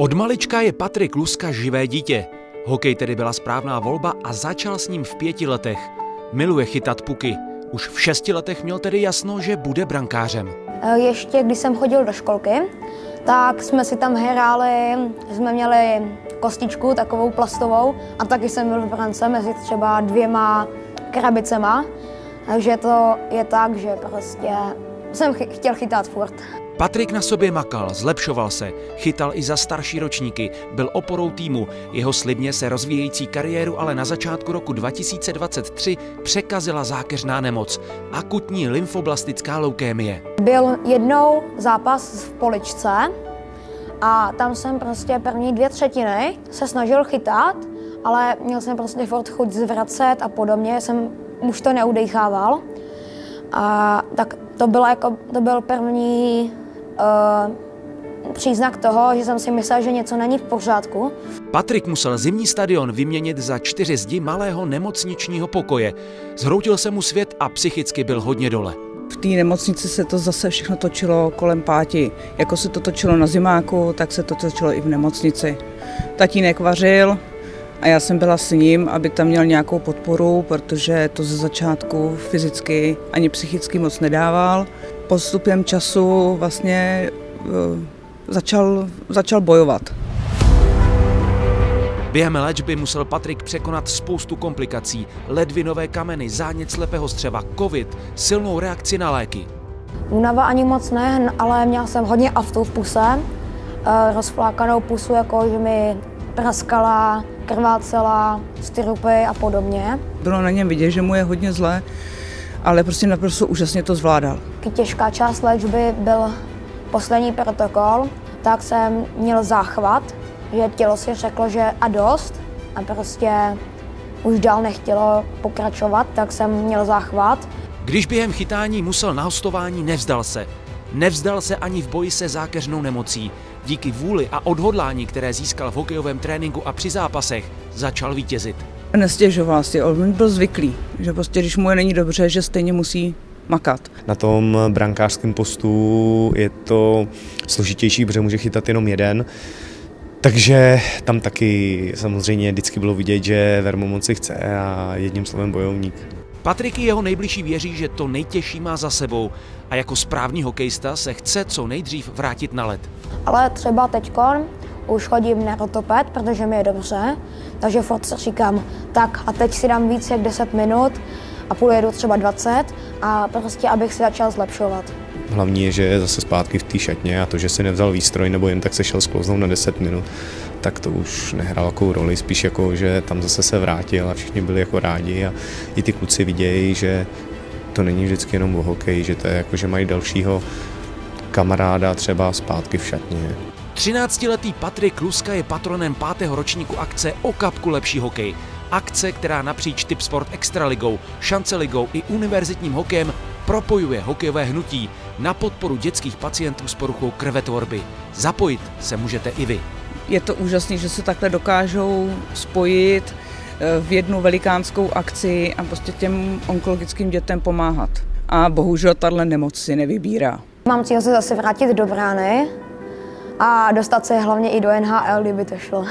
Od malička je Patrik Luska živé dítě. Hokej tedy byla správná volba a začal s ním v pěti letech. Miluje chytat puky. Už v šesti letech měl tedy jasno, že bude brankářem. E, ještě když jsem chodil do školky, tak jsme si tam hráli, jsme měli kostičku takovou plastovou a taky jsem byl v brance mezi třeba dvěma krabicema. Takže to je tak, že prostě jsem ch- chtěl chytat furt. Patrik na sobě makal, zlepšoval se, chytal i za starší ročníky, byl oporou týmu. Jeho slibně se rozvíjející kariéru ale na začátku roku 2023 překazila zákeřná nemoc, akutní lymfoblastická leukémie. Byl jednou zápas v poličce a tam jsem prostě první dvě třetiny se snažil chytat, ale měl jsem prostě furt chuť zvracet a podobně, jsem už to neudechával. A tak to, bylo jako, to byl první uh, příznak toho, že jsem si myslel, že něco není v pořádku. Patrik musel zimní stadion vyměnit za čtyři zdi malého nemocničního pokoje. Zhroutil se mu svět a psychicky byl hodně dole. V té nemocnici se to zase všechno točilo kolem páti. Jako se to točilo na zimáku, tak se to točilo i v nemocnici. Tatínek vařil a já jsem byla s ním, aby tam měl nějakou podporu, protože to ze začátku fyzicky ani psychicky moc nedával. Postupem času vlastně uh, začal, začal bojovat. Během léčby musel Patrik překonat spoustu komplikací, ledvinové kameny, zánět slepého střeva, covid, silnou reakci na léky. Únava ani moc ne, ale měl jsem hodně aftu v puse, eh, rozflákanou pusu, jako že mi praskala, krvácela, styrupy a podobně. Bylo na něm vidět, že mu je hodně zlé, ale prostě naprosto úžasně to zvládal. Těžká část léčby byl poslední protokol, tak jsem měl záchvat, že tělo si řeklo, že a dost a prostě už dál nechtělo pokračovat, tak jsem měl záchvat. Když během chytání musel na hostování, nevzdal se. Nevzdal se ani v boji se zákeřnou nemocí. Díky vůli a odhodlání, které získal v hokejovém tréninku a při zápasech, začal vítězit. Nestěžoval si, on byl zvyklý, že prostě když mu je není dobře, že stejně musí makat. Na tom brankářském postu je to složitější, protože může chytat jenom jeden. Takže tam taky samozřejmě vždycky bylo vidět, že Vermo moci chce a jedním slovem bojovník. Patrik i jeho nejbližší věří, že to nejtěžší má za sebou a jako správný hokejista se chce co nejdřív vrátit na led. Ale třeba teď už chodím na rotoped, protože mi je dobře, takže furt si říkám, tak a teď si dám víc jak 10 minut a půl jedu třeba 20 a prostě abych se začal zlepšovat. Hlavní je, že je zase zpátky v té šatně a to, že si nevzal výstroj nebo jen tak se šel sklouznout na 10 minut, tak to už nehrál jakou roli, spíš jako, že tam zase se vrátil a všichni byli jako rádi a i ty kluci vidějí, že to není vždycky jenom o hokej, že to je jako, že mají dalšího kamaráda třeba zpátky v šatně. 13-letý Patrik Luska je patronem pátého ročníku akce O kapku lepší hokej. Akce, která napříč Typ Sport Extraligou, Šance ligou i univerzitním hokejem propojuje hokejové hnutí na podporu dětských pacientů s poruchou krvetvorby. Zapojit se můžete i vy. Je to úžasné, že se takhle dokážou spojit eh, v jednu velikánskou akci a prostě těm onkologickým dětem pomáhat. A bohužel tahle nemoc si nevybírá. Mám cíl se zase vrátit do brány a dostat se hlavně i do NHL, kdyby to šlo.